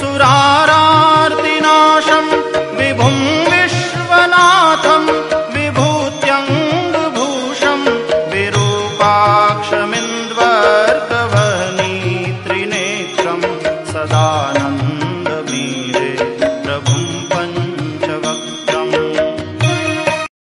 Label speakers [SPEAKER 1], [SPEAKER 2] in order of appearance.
[SPEAKER 1] सुरारार्तिनाशम् विभुम् विश्वनाथम् विभूत्यङ्गभूषम् विरूपाक्षमिन्द्वर्कभनीत्रिनेत्रम् सदानम्